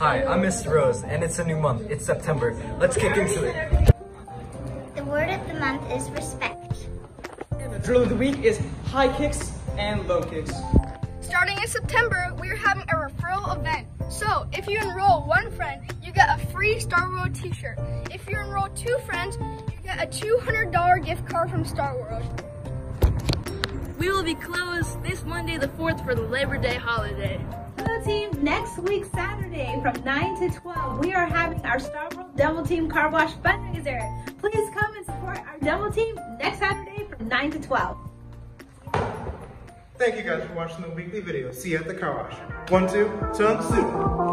Mr. Rose, and it's a new month. It's September. Let's kick into it. The word of the month is respect. And the drill of the week is high kicks and low kicks. Starting in September, we are having a referral event. So, if you enroll one friend, you get a free Starworld t-shirt. If you enroll two friends, you get a $200 gift card from Starworld. We will be closed this Monday the 4th for the Labor Day holiday. Next week Saturday from 9 to 12. We are having our Starworld Demo Team Car Wash fundraiser. Please come and support our Demo Team next Saturday from 9 to 12. Thank you guys for watching the weekly video. See you at the car wash. One, two, Tang Soo.